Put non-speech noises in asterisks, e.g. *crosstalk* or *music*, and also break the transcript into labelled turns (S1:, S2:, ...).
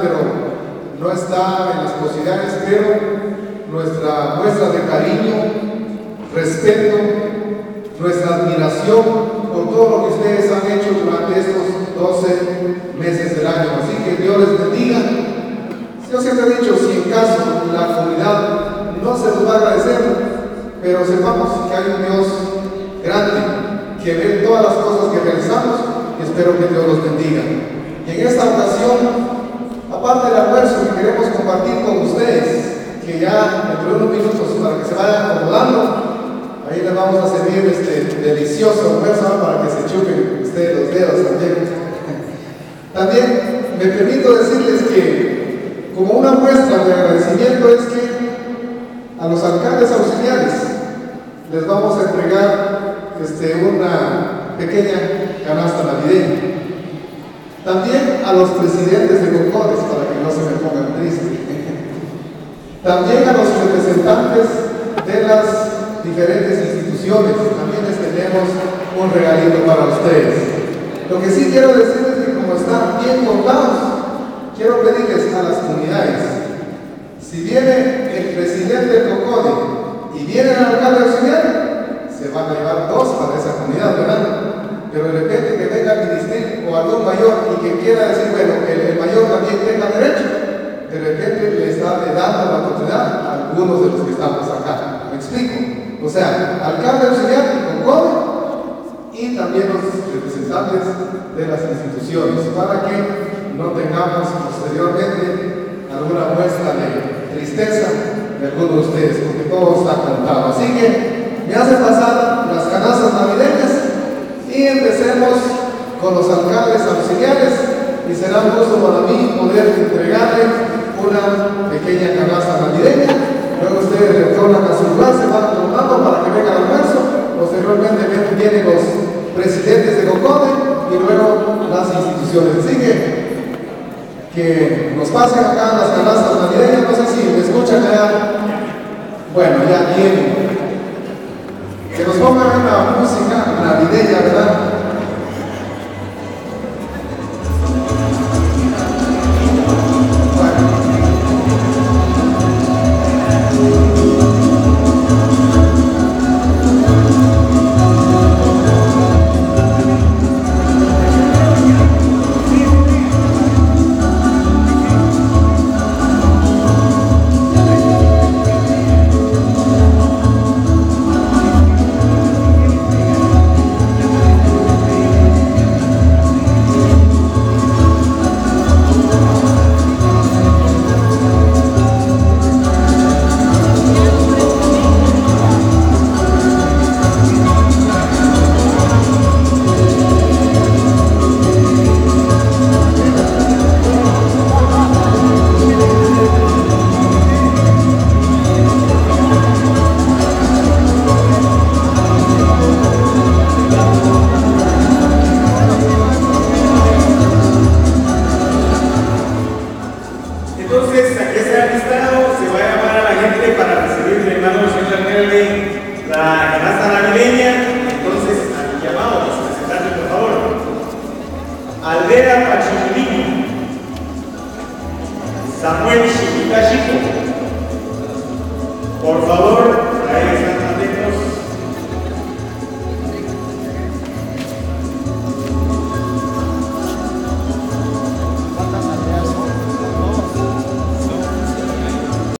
S1: pero no está en las posibilidades, pero nuestra muestra de cariño, respeto, nuestra admiración por todo lo que ustedes han hecho durante estos 12 meses del año. Así que Dios les bendiga. Yo siempre he dicho, si en caso la comunidad no se nos va a agradecer, pero sepamos que hay un Dios grande que ve todas las cosas que realizamos y espero que Dios los bendiga. Y en esta ocasión, aparte del almuerzo que queremos compartir con ustedes, que de unos minutos para que se vayan acomodando, Ahí les vamos a servir este delicioso almuerzo para que se chupen ustedes los dedos también. *laughs* También me permito decirles que como una muestra de agradecimiento es que a los alcaldes auxiliares les vamos a entregar este, una pequeña canasta navideña. También a los presidentes de COCODES, para que no se me pongan tristes. También a los de las diferentes instituciones. También les tenemos un regalito para ustedes. Lo que sí quiero decirles es que como están bien contados, quiero pedirles a las comunidades, si viene el presidente del COCODE y viene el alcalde auxiliar, se van a llevar dos para esa comunidad, ¿verdad? Pero de repente que venga el ministerio o algún mayor y que quiera decir, bueno, que el mayor también tenga derecho, de repente le está dando la oportunidad a de los que estamos acá. ¿Me explico? O sea, alcalde auxiliar y COCODE y también los representantes de las instituciones para que no tengamos posteriormente alguna muestra de tristeza de algunos de ustedes, porque todo está contado. Así que me hace pasar las canastas navideñas y empecemos con los alcaldes auxiliares y será un gusto para mí poder entregarle una pequeña Vienen los presidentes de COCODE y luego las instituciones. Así que que nos pasen acá las canastas navideñas, no sé si me escuchan ya. Bueno, ya vienen.
S2: Samuel Shikashiko.